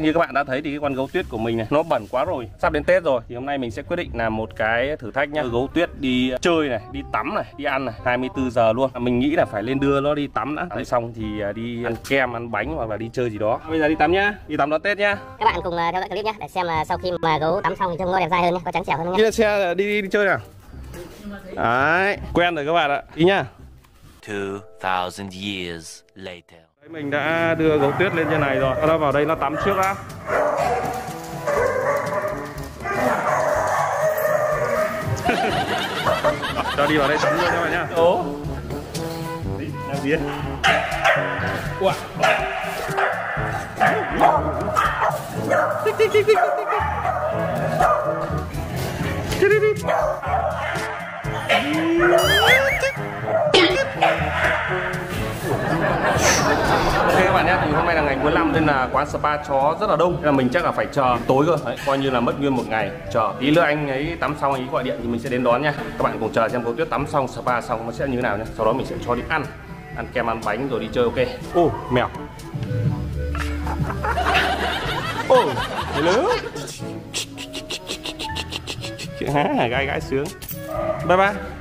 như các bạn đã thấy thì cái con gấu tuyết của mình này nó bẩn quá rồi. Sắp đến Tết rồi thì hôm nay mình sẽ quyết định làm một cái thử thách nhá. Gấu tuyết đi chơi này, đi tắm này, đi ăn này, 24 giờ luôn. Mình nghĩ là phải lên đưa nó đi tắm đã. Tắm xong thì à, đi ăn kem, ăn bánh hoặc là đi chơi gì đó. Bây giờ đi tắm nhá, đi tắm đón Tết nhá. Các bạn cùng à, theo dõi clip nhé để xem là sau khi mà gấu tắm xong thì trông nó đẹp dai hơn nhé, có trắng trẻo hơn nhé. Đi xe đi, đi đi chơi nào. Đấy, quen rồi các bạn ạ. Đi nhá. 2,000 years later. Đấy, mình đã đưa gấu tuyết lên trên này rồi. Nó vào đây nó tắm trước đã. cho đi vào đây tắm luôn các bạn nhá. Ố. Đi, làm gì đấy? Ủa. Tích tích tích tích tích tích. Đi đi Ok các bạn nhé, thì hôm nay là ngày cuối năm nên là quán spa chó rất là đông Nên là mình chắc là phải chờ tối cơ Đấy, coi như là mất nguyên một ngày chờ Tí nữa anh ấy tắm xong anh ấy gọi điện thì mình sẽ đến đón nha Các bạn cùng chờ xem cô Tuyết tắm xong spa xong nó sẽ như thế nào nhé Sau đó mình sẽ cho đi ăn Ăn kem ăn bánh rồi đi chơi ok Ô mèo Ô hello Gái gái sướng Bye bye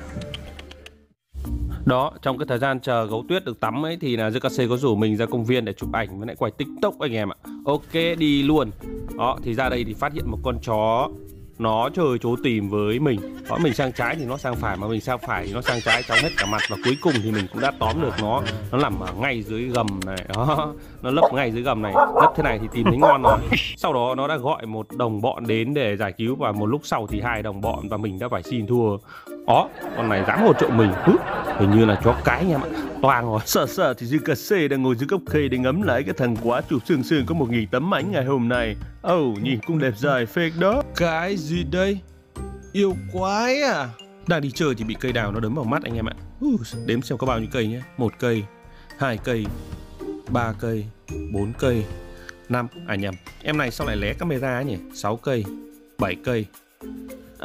đó, trong cái thời gian chờ gấu tuyết được tắm ấy thì là JKC có rủ mình ra công viên để chụp ảnh với lại quay tiktok anh em ạ. Ok, đi luôn. Đó, thì ra đây thì phát hiện một con chó nó chơi trốn tìm với mình. Đó mình sang trái thì nó sang phải mà mình sang phải thì nó sang trái trong hết cả mặt. Và cuối cùng thì mình cũng đã tóm được nó. Nó nằm ở ngay dưới gầm này. Đó nó lấp ngay dưới gầm này. Lấp thế này thì tìm thấy ngon rồi. Sau đó nó đã gọi một đồng bọn đến để giải cứu. Và một lúc sau thì hai đồng bọn và mình đã phải xin thua đó con này dám hỗ trợ mình. Hứ, hình như là chó cái nha bạn toàn rồi sợ sợ thì dư cà xê đang ngồi dưới gốc cây để ngắm lại cái thằng quá chụp sương sương có một nghìn tấm ảnh ngày hôm nay. Ồ oh, nhìn cũng đẹp dài phết đó. Cái gì đây? Yêu quái à? Đang đi chơi thì bị cây đào nó đấm vào mắt anh em ạ. Uh, đếm xem có bao nhiêu cây nhé. Một cây hai cây ba cây bốn cây năm. À nhầm em này sao lại lé camera nhỉ? 6 cây 7 cây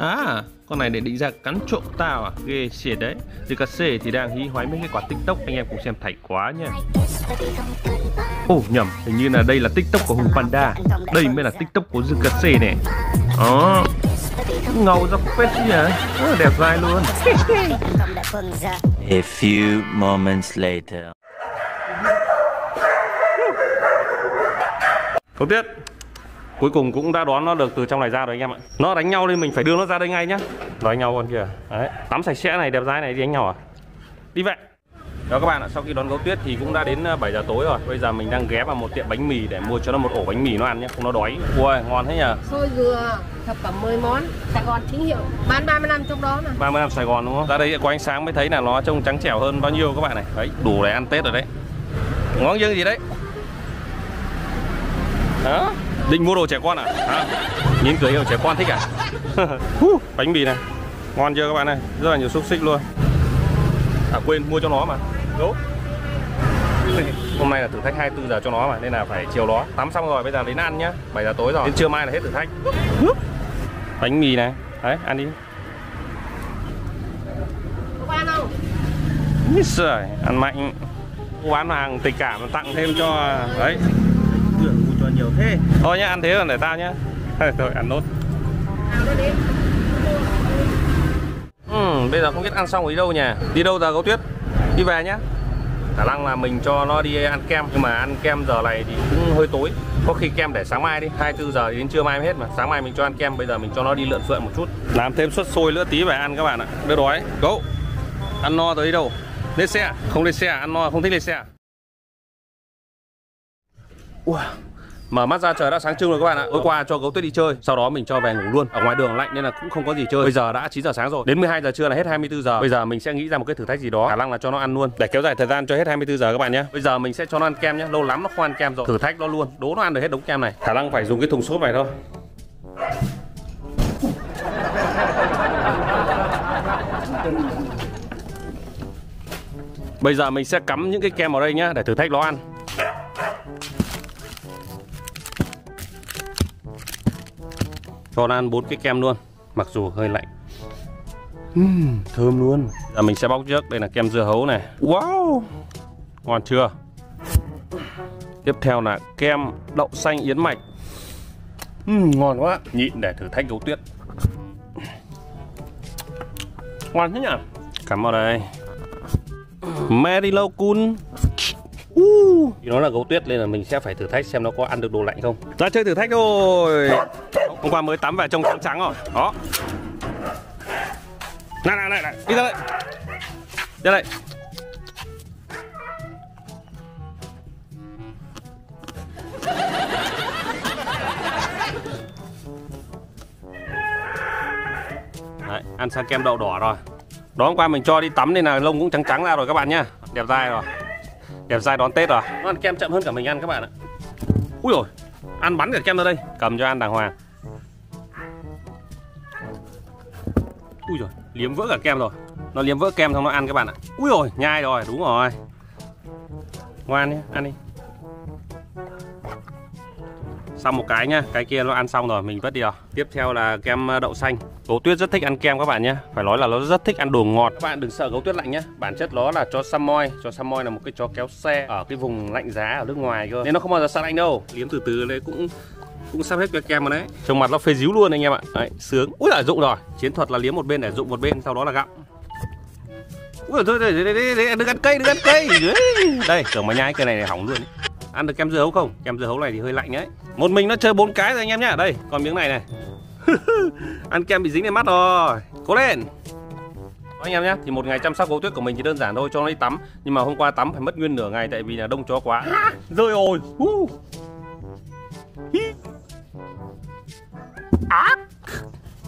À, con này để định ra cắn trộm tao à? Ghê xịt đấy. JKC thì đang hí hoái mấy cái quả TikTok anh em cùng xem thảy quá nha. Ồ oh, nhầm, hình như là đây là TikTok của Hùng Panda. Đây mới là TikTok của JKC này. Đó. Ngầu ra phết chứ nhỉ? Rất đẹp dai luôn. A few moments later. Không biết cuối cùng cũng đã đoán nó được từ trong này ra rồi anh em ạ. Nó đánh nhau nên mình phải đưa nó ra đây ngay nhá. Nó đánh nhau con kìa. Đấy tắm sạch sẽ này đẹp dai này đi đánh nhau à? Đi vậy. Đó các bạn ạ, sau khi đón gấu tuyết thì cũng đã đến 7 giờ tối rồi. Bây giờ mình đang ghé vào một tiệm bánh mì để mua cho nó một ổ bánh mì nó ăn nhé, không nó đói. Ui, ngon thế nhờ. Xôi dừa, thập cẩm 10 món Sài Gòn chính hiệu, bán 30 năm trong đó mà. 30 năm Sài Gòn đúng không? Ra đây có ánh sáng mới thấy là nó trông trắng trẻo hơn bao nhiêu các bạn này. Đấy, đủ để ăn Tết rồi đấy. Ngon dương gì đấy? Đó Định mua đồ trẻ con à? à nhìn cười hiểu trẻ con thích à? Bánh mì này Ngon chưa các bạn này Rất là nhiều xúc xích luôn. À quên mua cho nó mà. Đúng Hôm nay là thử thách 24 giờ cho nó mà Nên là phải chiều nó. Tắm xong rồi bây giờ đến ăn nhá. 7 giờ tối rồi. Đến trưa mai là hết thử thách. Bánh mì này. Đấy ăn đi. Có ăn không? Trời, ăn mạnh. Bán hàng tình cảm tặng thêm cho Đấy. mua cho nhiều thế. Thôi nhá ăn thế rồi để tao nhá. Thôi ăn nốt. Ừ, bây giờ không biết ăn xong đi đâu nhỉ? Đi đâu giờ gấu tuyết? Đi về nhá. Khả năng là mình cho nó đi ăn kem nhưng mà ăn kem giờ này thì cũng hơi tối. Có khi kem để sáng mai đi 24 giờ thì đến trưa mai mới hết mà. Sáng mai mình cho ăn kem bây giờ mình cho nó đi lượn phượn một chút. Làm thêm suất sôi nữa tí về ăn các bạn ạ. Đỡ đói. Gấu ăn no tới đâu? Lên xe à? không lên xe à? ăn no không thích lên xe à? Wow. Mở mắt ra trời đã sáng trưng rồi các bạn ạ. Tối qua cho gấu tuyết đi chơi Sau đó mình cho về ngủ luôn. Ở ngoài đường lạnh nên là cũng không có gì chơi. Bây giờ đã 9 giờ sáng rồi. Đến 12 giờ trưa là hết 24 giờ. Bây giờ mình sẽ nghĩ ra một cái thử thách gì đó. Khả năng là cho nó ăn luôn. Để kéo dài thời gian cho hết 24 giờ các bạn nhé. Bây giờ mình sẽ cho nó ăn kem nhé. Lâu lắm nó không ăn kem rồi. Thử thách nó luôn. Đố nó ăn được hết đống kem này. Khả năng phải dùng cái thùng xốp này thôi. Bây giờ mình sẽ cắm những cái kem vào đây nhá Để thử thách nó ăn cho nó ăn bốn cái kem luôn mặc dù hơi lạnh. Uhm, thơm luôn. Giờ mình sẽ bóc trước. Đây là kem dưa hấu này. Wow! Ngon chưa? Tiếp theo là kem đậu xanh yến mạch. Uhm, Ngon quá. Nhịn để thử thách gấu tuyết. Ngon thế nhỉ? Cảm ơn đây. Merilo Kun uh. Nó là gấu tuyết nên là mình sẽ phải thử thách xem nó có ăn được đồ lạnh không. Ra chơi thử thách thôi Hôm qua mới tắm về trông trắng trắng rồi. Đó. Này này này, này. đi ra đây. Ra đây. Đấy, ăn sang kem đậu đỏ rồi. Đó hôm qua mình cho đi tắm nên là lông cũng trắng trắng ra rồi các bạn nhá. Đẹp dai rồi. Đẹp dai đón Tết rồi. Nó ăn kem chậm hơn cả mình ăn các bạn ạ. Ui rồi Ăn bắn cả kem ra đây. Cầm cho ăn đàng hoàng Liếm vỡ cả kem rồi Nó liếm vỡ kem xong nó ăn các bạn ạ Ui rồi nhai rồi đúng rồi Ngoan nhé ăn đi Xong một cái nhá, cái kia nó ăn xong rồi, mình vứt đi rồi. Tiếp theo là kem ờ, đậu xanh. Gấu tuyết rất thích ăn kem các bạn nhé. Phải nói là nó rất thích ăn đồ ngọt. Các bạn đừng sợ gấu tuyết lạnh nhé. Bản chất nó là chó Samoy. Chó Samoy là một cái chó kéo xe ở cái vùng lạnh giá ở nước ngoài cơ. Nên nó không bao giờ sợ lạnh đâu. Liếm từ từ đấy cũng cũng sắp hết cái kem rồi đấy. Trông mặt nó phê díu luôn anh em ạ. Đấy, sướng. Úi giời dụng rồi. Chiến thuật là liếm một bên để dụng một bên, sau đó là gặm. Ui thôi, thôi, đừng ăn cây, đừng ăn cây. Đây, tưởng mà nhai cái này này hỏng luôn. Ấy. Ăn được kem dưa hấu không? Kem dưa hấu này thì hơi lạnh đấy. Một mình nó chơi bốn cái rồi anh em nhá. Đây, còn miếng này này. Ăn kem bị dính lên mắt rồi. Cố lên. Anh em nhé, thì một ngày chăm sóc gấu tuyết của mình chỉ đơn giản thôi cho nó đi tắm Nhưng mà hôm qua tắm phải mất nguyên nửa ngày tại vì là đông chó quá Rơi rồi Á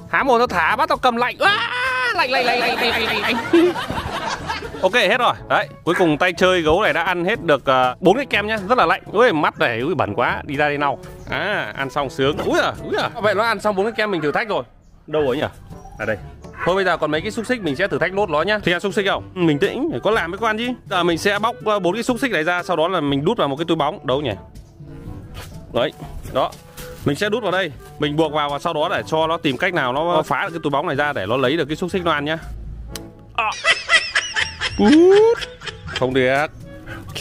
Há mồm nó thả bắt tao cầm lạnh. À, Lạnh lạnh lạnh lạnh lạnh lạnh lạnh. Ok hết rồi. Đấy cuối cùng tay chơi gấu này đã ăn hết được bốn uh, cái kem nhá. Rất là lạnh. Ui mắt này ui bẩn quá. Đi ra đi nào. À ăn xong sướng. Ui à ui à Vậy nó ăn xong bốn cái kem mình thử thách rồi. Đâu rồi nhỉ? À đây. Thôi bây giờ còn mấy cái xúc xích mình sẽ thử thách nốt nó nhá. Thì ăn xúc xích không? Mình tĩnh, có làm mới có ăn chứ. Giờ mình sẽ bóc bốn cái xúc xích này ra Sau đó là mình đút vào một cái túi bóng. Đâu nhỉ? Đấy, đó Mình sẽ đút vào đây. Mình buộc vào và sau đó để cho nó tìm cách nào Nó phá được cái túi bóng này ra để nó lấy được cái xúc xích ăn nhá. À. Không được.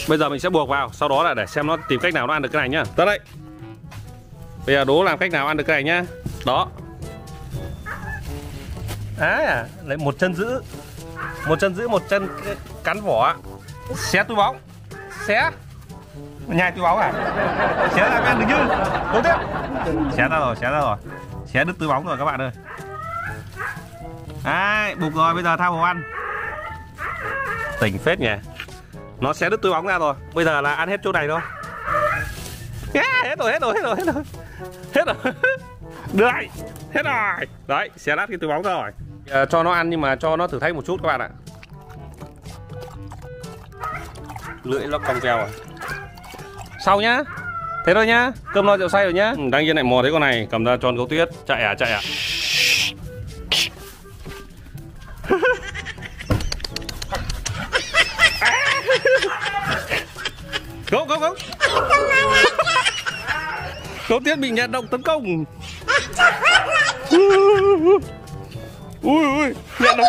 Bây giờ mình sẽ buộc vào Sau đó là để xem nó tìm cách nào nó ăn được cái này nhá. Tới đây. Bây giờ đố làm cách nào ăn được cái này nhá. Đó. À lấy một chân giữ. Một chân giữ một chân cắn vỏ. Xé túi bóng. Xé Nhai túi bóng à? Xé ra ăn được chứ. Cố tiếp Xé ra rồi xé ra rồi. Xé đứt túi bóng rồi các bạn ơi. Đấy bục rồi bây giờ thao hồ ăn. Tỉnh phết nhỉ. Nó sẽ đứt túi bóng ra rồi. Bây giờ là ăn hết chỗ này thôi. Yeah, Hết rồi hết rồi hết rồi hết rồi. Hết rồi. Được Hết rồi. Đấy xé đắt cái túi bóng rồi. À, Cho nó ăn nhưng mà cho nó thử thách một chút các bạn ạ. Lưỡi nó cong veo à Sau nhá. Thế thôi nhá. Cơm no rượu say rồi nhá. Ừ, Đang nhiên lại mò thấy con này. Cầm ra cho con gấu tuyết. Chạy à chạy à? Go go go Gấu tuyết bị nhạt động tấn công. Ui ui Nhện động.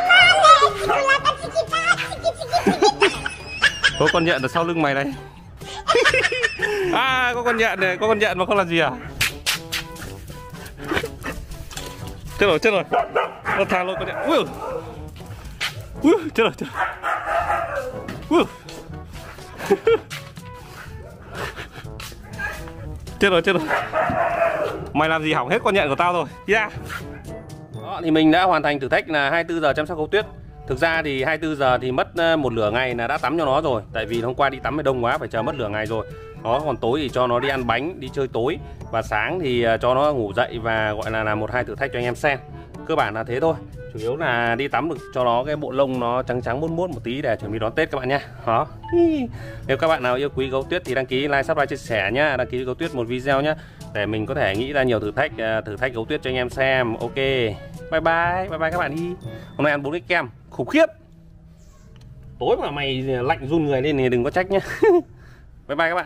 Có con nhện ở sau lưng mày này À có con nhện này, Có con nhện mà không làm gì à? Chết rồi chết rồi. Nó thang luôn con nhện. Ui Ui, chết rồi chết rồi. Ui. Chết rồi chết rồi. Mày làm gì hỏng hết con nhện của tao rồi? Ra. Đó, thì mình đã hoàn thành thử thách là 24 giờ chăm sóc gấu tuyết. Thực ra thì 24 giờ thì mất ờ, một nửa ngày là đã tắm cho nó rồi. Tại vì hôm qua đi tắm thì đông quá, phải chờ mất nửa ngày rồi đó, còn tối thì cho nó đi ăn bánh, đi chơi tối. Và sáng thì à, cho nó ngủ dậy và, gọi là, làm một hai thử thách cho anh em xem. Cơ bản là thế thôi. Chủ yếu là đi tắm được, cho nó cái bộ lông nó trắng trắng muốt muốt một tí để chuẩn bị đón tết các bạn nhé đó. Nếu các bạn nào yêu quý gấu tuyết thì đăng ký like, subscribe, chia sẻ nhá. Đăng ký gấu tuyết một video nhá, để mình có thể nghĩ ra nhiều thử thách à, thử thách gấu tuyết cho anh em xem. Ok. Bye bye bye bye các bạn đi. Hôm nay ăn bốn cái kem, khủng khiếp. Tối mà mày lạnh run người lên thì đừng có trách nhá. bye bye các bạn.